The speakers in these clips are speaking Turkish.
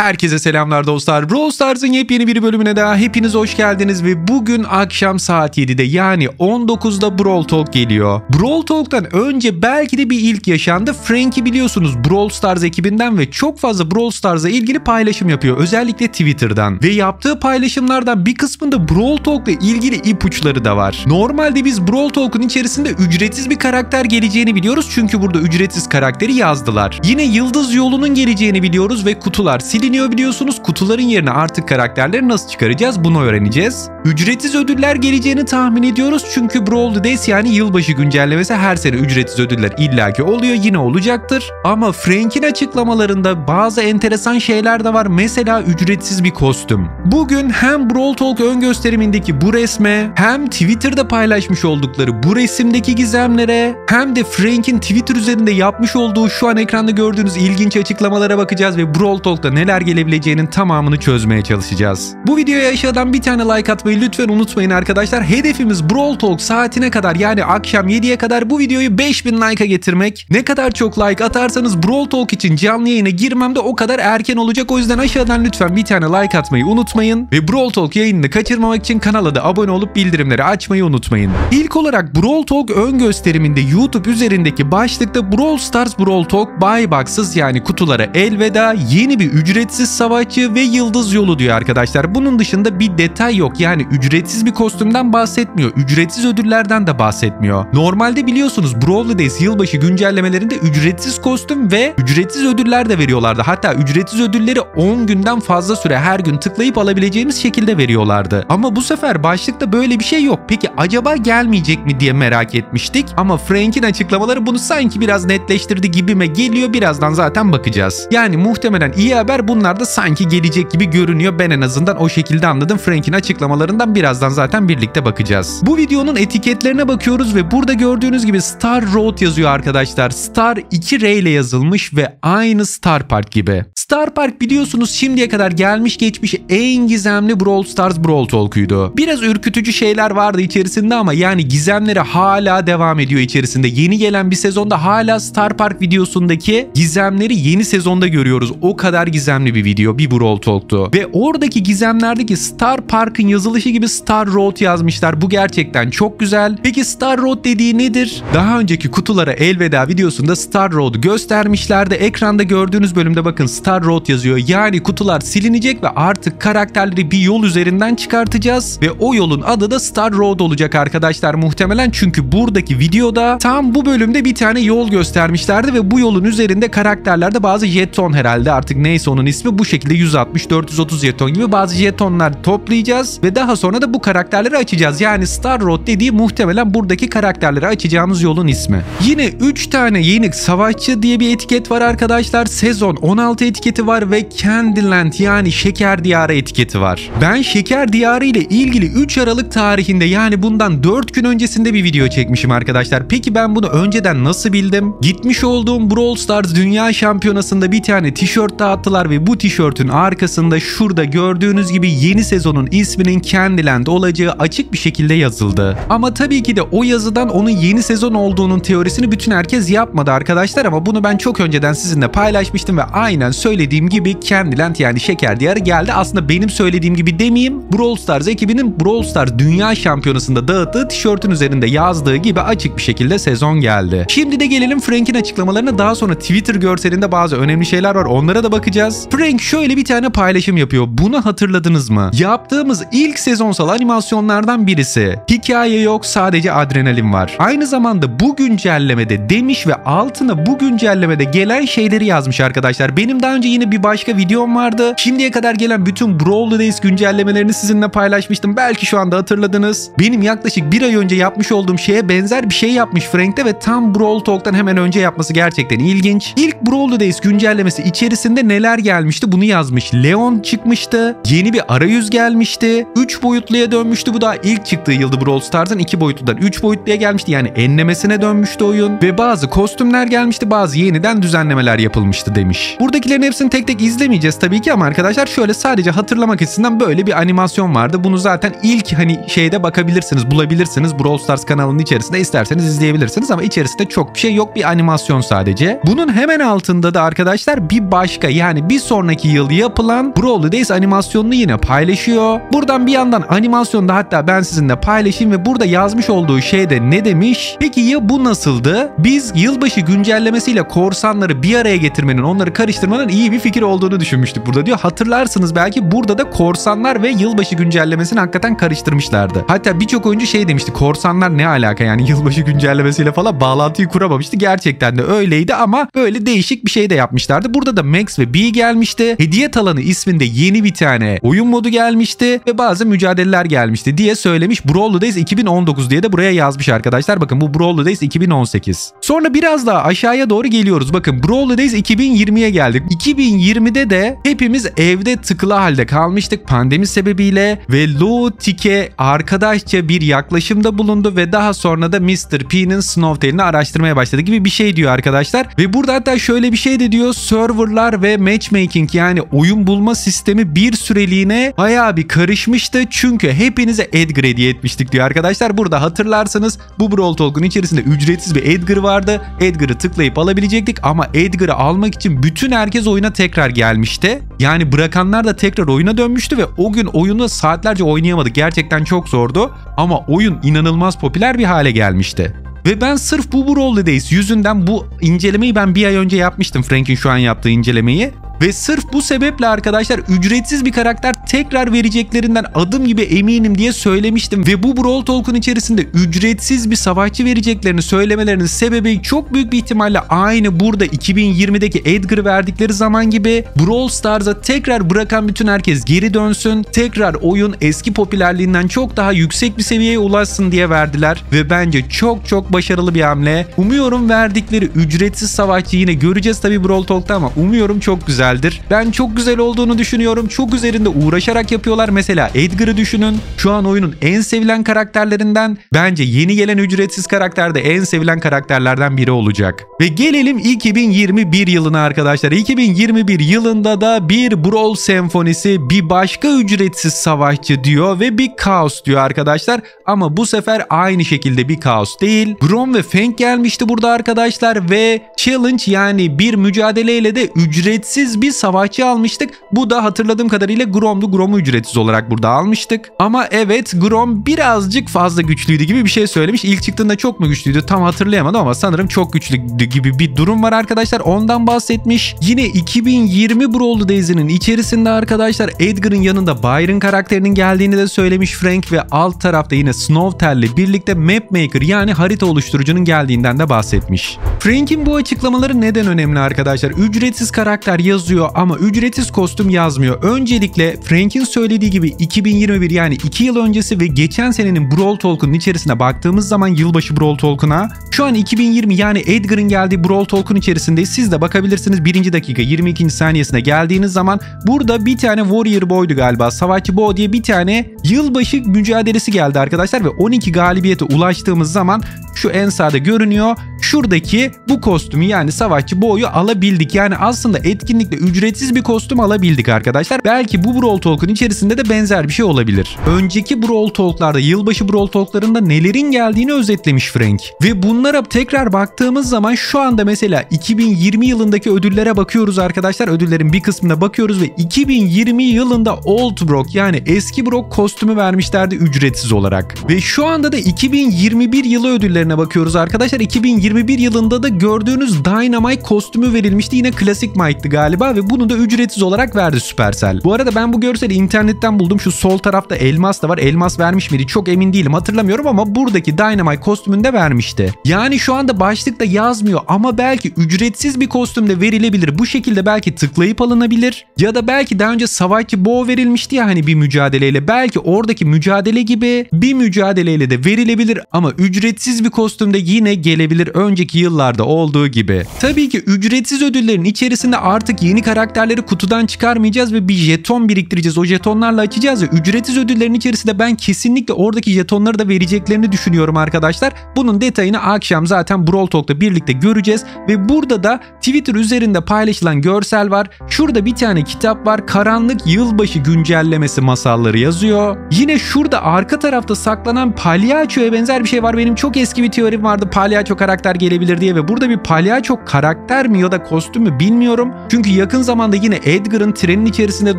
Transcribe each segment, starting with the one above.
Herkese selamlar dostlar. Brawl Stars'ın yepyeni bir bölümüne daha hepiniz hoş geldiniz ve bugün akşam saat 7'de yani 19'da Brawl Talk geliyor. Brawl Talk'tan önce belki de bir ilk yaşandı. Frank'i biliyorsunuz Brawl Stars ekibinden ve çok fazla Brawl Stars'a ilgili paylaşım yapıyor. Özellikle Twitter'dan. Ve yaptığı paylaşımlardan bir kısmında Brawl Talk'la ilgili ipuçları da var. Normalde biz Brawl Talk'un içerisinde ücretsiz bir karakter geleceğini biliyoruz. Çünkü burada ücretsiz karakteri yazdılar. Yine Yıldız Yolu'nun geleceğini biliyoruz ve kutular siliniyor biliyorsunuz. Kutuların yerine artık karakterleri nasıl çıkaracağız bunu öğreneceğiz. Ücretsiz ödüller geleceğini tahmin ediyoruz. Çünkü Brawl the Days yani yılbaşı güncellemesi her sene ücretsiz ödüller illaki oluyor. Yine olacaktır. Ama Frank'in açıklamalarında bazı enteresan şeyler de var. Mesela ücretsiz bir kostüm. Bugün hem Brawl Talk ön gösterimindeki bu resme hem Twitter'da paylaşmış oldukları bu resimdeki gizemlere hem de Frank'in Twitter üzerinde yapmış olduğu şu an ekranda gördüğünüz ilginç açıklamalara bakacağız ve Brawl Talk'ta neler gelebileceğinin tamamını çözmeye çalışacağız. Bu videoya aşağıdan bir tane like atmayı lütfen unutmayın arkadaşlar. Hedefimiz Brawl Talk saatine kadar yani akşam 7'ye kadar bu videoyu 5000 like'a getirmek. Ne kadar çok like atarsanız Brawl Talk için canlı yayına girmem de o kadar erken olacak. O yüzden aşağıdan lütfen bir tane like atmayı unutmayın. Ve Brawl Talk yayınını kaçırmamak için kanala da abone olup bildirimleri açmayı unutmayın. İlk olarak Brawl Talk ön gösteriminde YouTube üzerindeki başlıkta Brawl Stars Brawl Talk Buy Box'sız yani kutulara elveda yeni bir ücretsiz savaşçı ve yıldız yolu diyor arkadaşlar. Bunun dışında bir detay yok. Yani ücretsiz bir kostümden bahsetmiyor. Ücretsiz ödüllerden de bahsetmiyor. Normalde biliyorsunuz Brawl Days yılbaşı güncellemelerinde ücretsiz kostüm ve ücretsiz ödüller de veriyorlardı. Hatta ücretsiz ödülleri 10 günden fazla süre her gün tıklayıp alabileceğimiz şekilde veriyorlardı. Ama bu sefer başlıkta böyle bir şey yok. Peki acaba gelmeyecek mi diye merak etmiştik. Ama Frank'in açıklamaları bunu sanki biraz netleştirdi gibime geliyor. Birazdan zaten bakacağız. Yani muhtemelen iyi haber bunlar da sanki gelecek gibi görünüyor. Ben en azından o şekilde anladım. Frank'in açıklamalarından birazdan zaten birlikte bakacağız. Bu videonun etiketlerine bakıyoruz ve burada gördüğünüz gibi Star Road yazıyor arkadaşlar. Star 2R ile yazılmış ve aynı Star Park gibi. Star Park biliyorsunuz şimdiye kadar gelmiş geçmiş en gizemli Brawl Stars Brawl Talk'uydu. Biraz ürkütücü şeyler vardı içerisinde ama yani gizemleri hala devam ediyor içerisinde. Yeni gelen bir sezonda hala Star Park videosundaki gizemleri yeni sezonda görüyoruz. O kadar gizemli bir video, bir Brawl Talk'tu. Ve oradaki gizemlerdeki Star Park'ın yazılışı gibi Star Road yazmışlar. Bu gerçekten çok güzel. Peki Star Road dediği nedir? Daha önceki kutulara elveda videosunda Star Road'u göstermişlerdi. Ekranda gördüğünüz bölümde bakın Star Road yazıyor. Yani kutular silinecek ve artık karakterleri bir yol üzerinden çıkartacağız. Ve o yolun adı da Star Road olacak arkadaşlar muhtemelen. Çünkü buradaki videoda tam bu bölümde bir tane yol göstermişlerdi ve bu yolun üzerinde karakterlerde bazı jeton herhalde artık neyse onun ismi bu şekilde 160-430 jeton gibi bazı jetonlar toplayacağız ve daha sonra da bu karakterleri açacağız. Yani Star Road dediği muhtemelen buradaki karakterleri açacağımız yolun ismi. Yine 3 tane yeni savaşçı diye bir etiket var arkadaşlar. Sezon 16 etiketi var ve Candyland yani Şeker Diyarı etiketi var. Ben Şeker Diyarı ile ilgili 3 Aralık tarihinde yani bundan 4 gün öncesinde bir video çekmişim arkadaşlar. Peki ben bunu önceden nasıl bildim? Gitmiş olduğum Brawl Stars Dünya Şampiyonası'nda bir tane tişört dağıttılar ve bu tişörtün arkasında şurada gördüğünüz gibi yeni sezonun isminin Candyland olacağı açık bir şekilde yazıldı. Ama tabii ki de o yazıdan onun yeni sezon olduğunun teorisini bütün herkes yapmadı arkadaşlar ama bunu ben çok önceden sizinle paylaşmıştım ve aynen söylediğim gibi Candyland yani Şeker Diyarı geldi. Aslında benim söylediğim gibi demeyeyim. Brawl Stars ekibinin Brawl Stars Dünya Şampiyonası'nda dağıttığı tişörtün üzerinde yazdığı gibi açık bir şekilde sezon geldi. Şimdi de gelelim Frank'in açıklamalarına daha sonra Twitter görselinde bazı önemli şeyler var onlara da bakacağız. Frank şöyle bir tane paylaşım yapıyor. Bunu hatırladınız mı? Yaptığımız ilk sezonsal animasyonlardan birisi. Hikaye yok sadece adrenalin var. Aynı zamanda bu güncellemede demiş ve altına bu güncellemede gelen şeyleri yazmış arkadaşlar. Benim daha önce yine bir başka videom vardı. Şimdiye kadar gelen bütün Brawl Days güncellemelerini sizinle paylaşmıştım. Belki şu anda hatırladınız. Benim yaklaşık bir ay önce yapmış olduğum şeye benzer bir şey yapmış Frank'te ve tam Brawl Talk'tan hemen önce yapması gerçekten ilginç. İlk Brawl Days güncellemesi içerisinde neler gelmişti bunu yazmış. Leon çıkmıştı. Yeni bir arayüz gelmişti. 3 boyutluya dönmüştü. Bu da ilk çıktığı yıldı Brawl Stars'ın 2 boyutludan 3 boyutluya gelmişti. Yani enlemesine dönmüştü oyun. Ve bazı kostümler gelmişti. Bazı yeniden düzenlemeler yapılmıştı demiş. Buradakilerin hepsini tek tek izlemeyeceğiz tabii ki ama arkadaşlar şöyle sadece hatırlamak açısından böyle bir animasyon vardı. Bunu zaten ilk hani şeyde bakabilirsiniz, bulabilirsiniz. Brawl Stars kanalının içerisinde isterseniz izleyebilirsiniz ama içerisinde çok bir şey yok. Bir animasyon sadece. Bunun hemen altında da arkadaşlar bir başka yani bir sonraki yıl yapılan Brawley Days animasyonunu yine paylaşıyor. Buradan bir yandan animasyonda hatta ben sizinle paylaşayım ve burada yazmış olduğu şeyde ne demiş? Peki ya bu nasıldı? Biz yılbaşı güncellemesiyle korsanları bir araya getirmenin, onları karıştırmanın iyi bir fikir olduğunu düşünmüştük burada diyor. Hatırlarsınız belki burada da korsanlar ve yılbaşı güncellemesini hakikaten karıştırmışlardı. Hatta birçok oyuncu şey demişti. Korsanlar ne alaka yani yılbaşı güncellemesiyle falan bağlantıyı kuramamıştı. Gerçekten de öyleydi ama böyle değişik bir şey de yapmışlardı. Burada da Max ve B gelmişti. Hediye talanı isminde yeni bir tane oyun modu gelmişti ve bazı mücadeleler gelmişti diye söylemiş. Brawl Days 2019 diye de buraya yazmış arkadaşlar. Bakın bu Brawl Days 2018. Sonra biraz daha aşağıya doğru geliyoruz. Bakın Brawl Days 2020'ye geldik. 2020'de de hepimiz evde tıkılı halde kalmıştık pandemi sebebiyle ve Lou Tike arkadaşça bir yaklaşımda bulundu ve daha sonra da Mr. P'nin Snowtail'ini araştırmaya başladı gibi bir şey diyor arkadaşlar. Ve burada hatta şöyle bir şey de diyor. Serverlar ve matchmaking yani oyun bulma sistemi bir süreliğine bayağı bir karışmıştı. Çünkü hepinize Edgar hediye etmiştik diyor arkadaşlar. Burada hatırlarsanız bu Brawl Talk'un içerisinde ücretsiz bir Edgar vardı. Edgar'ı tıklayıp alabilecektik ama Edgar'ı almak için bütün herkes oyuna tekrar gelmişti. Yani bırakanlar da tekrar oyuna dönmüştü ve o gün oyunu saatlerce oynayamadık. Gerçekten çok zordu ama oyun inanılmaz popüler bir hale gelmişti. Ve ben sırf bu Brawl Days yüzünden bu incelemeyi ben bir ay önce yapmıştım. Frank'in şu an yaptığı incelemeyi. Ve sırf bu sebeple arkadaşlar ücretsiz bir karakter tekrar vereceklerinden adım gibi eminim diye söylemiştim. Ve bu Brawl Talk'un içerisinde ücretsiz bir savaşçı vereceklerini söylemelerinin sebebi çok büyük bir ihtimalle aynı burada 2020'deki Edgar verdikleri zaman gibi Brawl Stars'a tekrar bırakan bütün herkes geri dönsün. Tekrar oyun eski popülerliğinden çok daha yüksek bir seviyeye ulaşsın diye verdiler. Ve bence çok çok başarılı bir hamle. Umuyorum verdikleri ücretsiz savaşçı yine göreceğiz tabii Brawl Talk'ta ama umuyorum çok güzel güzeldir. Ben çok güzel olduğunu düşünüyorum. Çok üzerinde uğraşarak yapıyorlar. Mesela Edgar'ı düşünün. Şu an oyunun en sevilen karakterlerinden bence yeni gelen ücretsiz karakter de en sevilen karakterlerden biri olacak. Ve gelelim 2021 yılına arkadaşlar. 2021 yılında da bir Brawl senfonisi bir başka ücretsiz savaşçı diyor ve bir kaos diyor arkadaşlar. Ama bu sefer aynı şekilde bir kaos değil. Grom ve Fang gelmişti burada arkadaşlar ve challenge yani bir mücadeleyle de ücretsiz bir savaşçı almıştık. Bu da hatırladığım kadarıyla Grom'du. Grom'u ücretsiz olarak burada almıştık. Ama evet Grom birazcık fazla güçlüydü gibi bir şey söylemiş. İlk çıktığında çok mu güçlüydü tam hatırlayamadım ama sanırım çok güçlüydü gibi bir durum var arkadaşlar. Ondan bahsetmiş. Yine 2020 Brawl Days'inin içerisinde arkadaşlar Edgar'ın yanında Byron karakterinin geldiğini de söylemiş Frank ve alt tarafta yine Snowtail'le birlikte Mapmaker yani harita oluşturucunun geldiğinden de bahsetmiş. Frank'in bu açıklamaları neden önemli arkadaşlar? Ücretsiz karakter yazıyor ama ücretsiz kostüm yazmıyor. Öncelikle Frank'in söylediği gibi 2021 yani 2 yıl öncesi ve geçen senenin Brawl Talk'un içerisine baktığımız zaman yılbaşı Brawl Talk'una şu an 2020 yani Edgar'ın geldiği Brawl Talk'un içerisindeyiz. Siz de bakabilirsiniz 1. dakika 22. saniyesine geldiğiniz zaman burada bir tane Warrior Boy'du galiba. Savaşçı Bo diye bir tane yılbaşı mücadelesi geldi arkadaşlar ve 12 galibiyete ulaştığımız zaman şu en sağda görünüyor. Şuradaki bu kostümü yani savaşçı boyu alabildik. Yani aslında etkinlikle ücretsiz bir kostüm alabildik arkadaşlar. Belki bu Brawl Talk'un içerisinde de benzer bir şey olabilir. Önceki Brawl Talk'larda, yılbaşı Brawl Talk'larında nelerin geldiğini özetlemiş Frank. Ve bunlara tekrar baktığımız zaman şu anda mesela 2020 yılındaki ödüllere bakıyoruz arkadaşlar. Ödüllerin bir kısmına bakıyoruz ve 2020 yılında Old Brock yani eski Brock kostümü vermişlerdi ücretsiz olarak. Ve şu anda da 2021 yılı ödüllerine bakıyoruz arkadaşlar. 2021 yılında da gördüğünüz Dynamite kostümü verilmişti. Yine klasik Mike'dı galiba ve bunu da ücretsiz olarak verdi Supercell. Bu arada ben bu görseli internetten buldum. Şu sol tarafta elmas da var. Elmas vermiş miydi? Çok emin değilim hatırlamıyorum ama buradaki Dynamite kostümünde vermişti. Yani şu anda başlıkta yazmıyor ama belki ücretsiz bir kostümde verilebilir. Bu şekilde belki tıklayıp alınabilir. Ya da belki daha önce savaşçı Bo verilmişti ya hani bir mücadeleyle. Belki oradaki mücadele gibi bir mücadeleyle de verilebilir ama ücretsiz bir kostümde yine gelebilir önceki yıllarda olduğu gibi. Tabii ki ücretsiz ödüllerin içerisinde artık yeni karakterleri kutudan çıkarmayacağız ve bir jeton biriktireceğiz vereceğiz. O jetonlarla açacağız ya ücretsiz ödüllerin içerisinde ben kesinlikle oradaki jetonları da vereceklerini düşünüyorum arkadaşlar. Bunun detayını akşam zaten Brawl Talk'ta birlikte göreceğiz ve burada da Twitter üzerinde paylaşılan görsel var. Şurada bir tane kitap var. Karanlık yılbaşı güncellemesi masalları yazıyor. Yine şurada arka tarafta saklanan palyaçoya benzer bir şey var. Benim çok eski bir teorim vardı. Palyaço karakter gelebilir diye ve burada bir palyaço karakter mi ya da kostüm mü bilmiyorum. Çünkü yakın zamanda yine Edgar'ın trenin içerisinde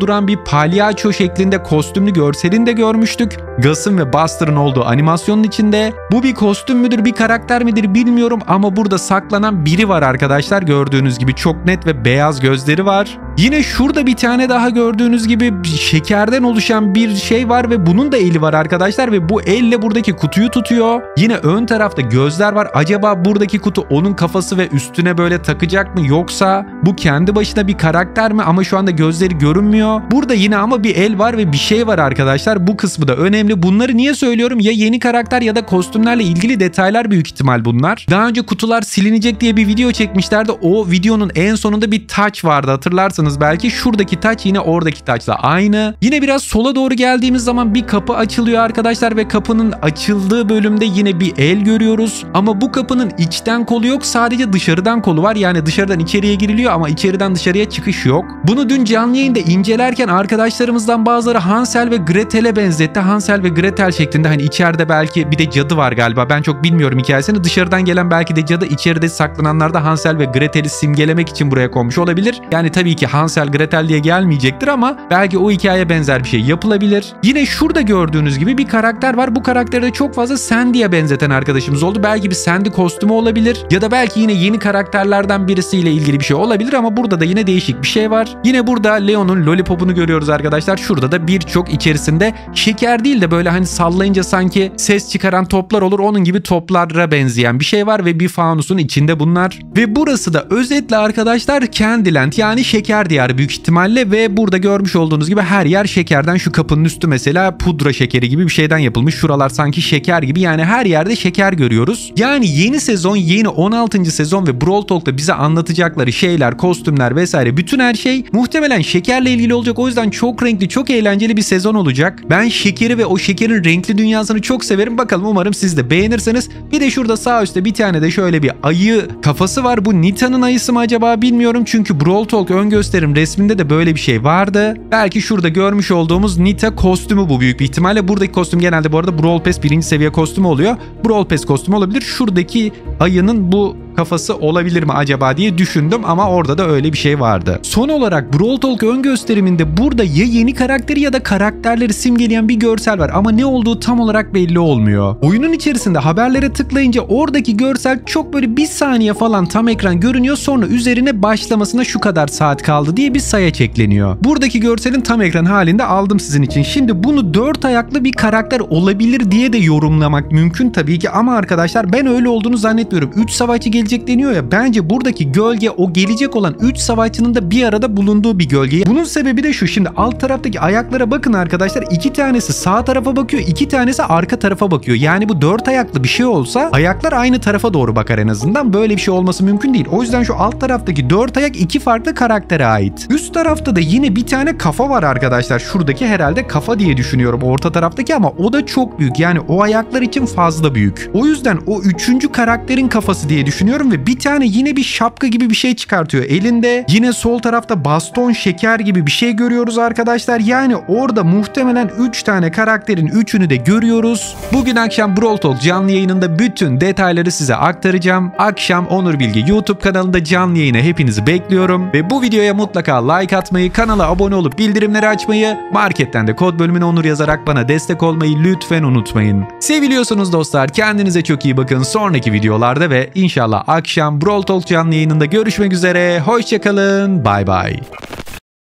duran bir palyaço şeklinde kostümlü görselini de görmüştük. Gus'ın ve Buster'ın olduğu animasyonun içinde. Bu bir kostüm müdür, bir karakter midir bilmiyorum ama burada saklanan biri var arkadaşlar. Gördüğünüz gibi çok net ve beyaz gözleri var. Yine şurada bir tane daha gördüğünüz gibi şekerden oluşan bir şey var ve bunun da eli var arkadaşlar ve bu elle buradaki kutuyu tutuyor. Yine ön tarafta gözler var. Acaba buradaki kutu onun kafası ve üstüne böyle takacak mı yoksa bu kendi başına bir karakter mi ama şu anda gözleri görünmüyor. Burada yine ama bir el var ve bir şey var arkadaşlar. Bu kısmı da önemli. Bunları niye söylüyorum? Ya yeni karakter ya da kostümlerle ilgili detaylar büyük ihtimal bunlar. Daha önce kutular silinecek diye bir video çekmişlerdi. O videonun en sonunda bir touch vardı hatırlarsınız belki. Şuradaki touch yine oradaki touchla aynı. Yine biraz sola doğru geldiğimiz zaman bir kapı açılıyor arkadaşlar ve kapının açıldığı bölümde yine bir el görüyoruz. Ama bu kapının içten kolu yok sadece dışarıdan kolu var. Yani dışarıdan içeriye giriliyor ama içeriden dışarıya çıkış yok. Bunu dün canlı yayında incelerken arkadaşlarımızdan bazıları Hansel ve Gretel'e benzetti. Hansel ve Gretel şeklinde hani içeride belki bir de cadı var galiba. Ben çok bilmiyorum hikayesini. Dışarıdan gelen belki de cadı içeride saklananlar da Hansel ve Gretel'i simgelemek için buraya konmuş olabilir. Yani tabii ki Hansel Gretel diye gelmeyecektir ama belki o hikaye benzer bir şey yapılabilir. Yine şurada gördüğünüz gibi bir karakter var. Bu karakteri de çok fazla Sandy'ye benzeten arkadaşımız oldu. Belki bir Sandy kostümü olabilir ya da belki yine yeni karakterlerden birisiyle ilgili bir şey olabilir ama burada da yine değişik bir şey var. Yine burada Leon'un lollipopunu görüyoruz arkadaşlar. Şurada da birçok içerisinde şeker değil de böyle hani sallayınca sanki ses çıkaran toplar olur. Onun gibi toplara benzeyen bir şey var ve bir fanusun içinde bunlar. Ve burası da özetle arkadaşlar Candyland yani şeker diyarı büyük ihtimalle ve burada görmüş olduğunuz gibi her yer şekerden. Şu kapının üstü mesela pudra şekeri gibi bir şeyden yapılmış. Şuralar sanki şeker gibi yani her yerde şeker görüyoruz. Yani yeni sezon, yeni 16. sezon ve Brawl Talk'ta bize anlatacakları şeyler, kostümler vesaire bütün her şey muhtemelen şekerle ilgili olacak. O yüzden çok renkli, çok eğlenceli bir sezon olacak. Ben şekeri ve o şekerin renkli dünyasını çok severim. Bakalım umarım siz de beğenirseniz. Bir de şurada sağ üstte bir tane de şöyle bir ayı kafası var. Bu Nita'nın ayısı mı acaba bilmiyorum. Çünkü Brawl Talk ön gösterim resminde de böyle bir şey vardı. Belki şurada görmüş olduğumuz Nita kostümü bu büyük bir ihtimalle. Buradaki kostüm genelde bu arada Brawl Pass birinci seviye kostümü oluyor. Brawl Pass kostümü olabilir. Şuradaki ayının bu kafası olabilir mi acaba diye düşündüm ama orada da öyle bir şey vardı. Son olarak Brawl Talk ön gösteriminde burada ya yeni karakteri ya da karakterleri simgeleyen bir görsel var ama ne olduğu tam olarak belli olmuyor. Oyunun içerisinde haberlere tıklayınca oradaki görsel çok böyle bir saniye falan tam ekran görünüyor sonra üzerine başlamasına şu kadar saat kaldı diye bir sayaç ekleniyor. Buradaki görselin tam ekran halinde aldım sizin için. Şimdi bunu dört ayaklı bir karakter olabilir diye de yorumlamak mümkün tabii ki ama arkadaşlar ben öyle olduğunu zannetmiyorum. 3 savaşçı gelecek deniyor ya bence buradaki gölge o gelecek olan 3 savaşçının da bir arada bulunduğu bir gölge. Bunun sebebi de şu şimdi alt taraftaki ayaklara bakın arkadaşlar iki tanesi sağ tarafa bakıyor iki tanesi arka tarafa bakıyor. Yani bu dört ayaklı bir şey olsa ayaklar aynı tarafa doğru bakar en azından böyle bir şey olması mümkün değil. O yüzden şu alt taraftaki dört ayak iki farklı karaktere ait. Üst tarafta da yine bir tane kafa var arkadaşlar. Şuradaki herhalde kafa diye düşünüyorum orta taraftaki ama o da çok büyük. Yani o ayaklar için fazla büyük. O yüzden o üçüncü karakterin kafası diye düşünüyorum ve bir tane yine bir şapka gibi bir şey çıkartıyor elinde. Yine sol tarafta baston şeker gibi bir şey görüyoruz arkadaşlar. Yani orada muhtemelen 3 tane karakterin 3'ünü de görüyoruz. Bugün akşam Brawl Talk canlı yayınında bütün detayları size aktaracağım. Akşam Onur Bilgi YouTube kanalında canlı yayına hepinizi bekliyorum. Ve bu videoya mutlaka like atmayı, kanala abone olup bildirimleri açmayı, marketten de kod bölümüne Onur yazarak bana destek olmayı lütfen unutmayın. Seviliyorsunuz dostlar. Kendinize çok iyi bakın. Sonraki videolarda ve inşallah akşam Brawl Talk canlı yayınında görüşmek üzere. Hoşçakalın. Bay bay.